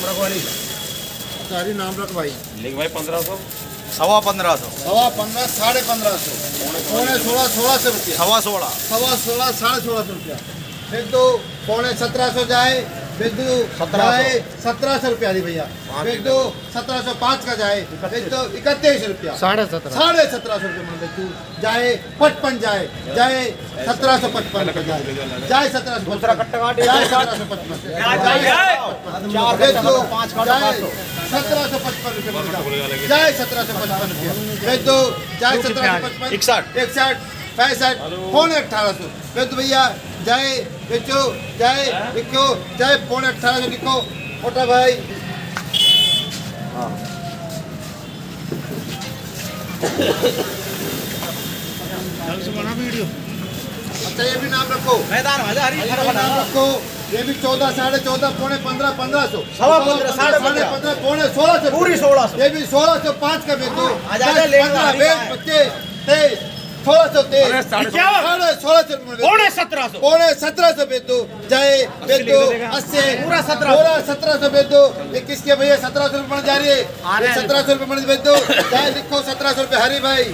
नाम रखो अली सारी नाम रख भाई लिख भाई पंद्रह सौ? सवा पंद्रह सौ। सवा पंद्रह साढ़े पंद्रह सौ। पौने सोलह सोलह सौ रुपया। सवा सोलह। सवा सोलह साढ़े सोलह सौ रुपया। फिर तो पौने सत्रह सौ जाए फिर तो 1700 जाए सत्रह सौ रुपया दी भैया। फिर तो सत्रह सौ पाँच का जाए फिर तो इकतीस रुपया। साढ़े सत्रह। साढ़े सत्रह सौ रुपये मान तू। जाए पचपन जाए जाए सत्रह सौ पचपन जाए। जाए सत्रह सौ काट। जाए सत्रह सौ पचपन। चार तो पाँच सत्रह सौ पचपन रुपये जाए सत्रह सौ पचपन रुपये। फिर तो जाए सत्रह सौ पचपन। इकसठ। इकसठ। पैंसठ। पौने अठारह सौ। फिर तो भैया। जाए। बेचो। जाए। लिखो जाए पौने अठारह सौ लिखो मोटा भाई। अच्छा ये भी नाम रखो। मैदान हरी नाम रखो। ये भी चौदह साढ़े चौदह पौने पंद्रह पंद्रह सौ। सवा पंद्रह, साढ़े पंद्रह। पौने सोलह सौ। पूरी सोलह सौ। ये भी सोलह सौ पाँच का बेचो ले लो, पंद्रह बीस पच्चीस तेईस सोलह सौ तेईस। साढ़े सोलह। सौ पौने सत्रह सौ। पौने सत्रह सौ बेच दो। जाए बेच दो अस्सी। पूरा 1700 पूरा सत्रह सौ बेच दो। ये किसके भैया सत्रह सौ रुपये जा रही है। सत्रह सौ रुपये बेच दो। जाए लिखो सत्रह सौ रुपये। हरी भाई।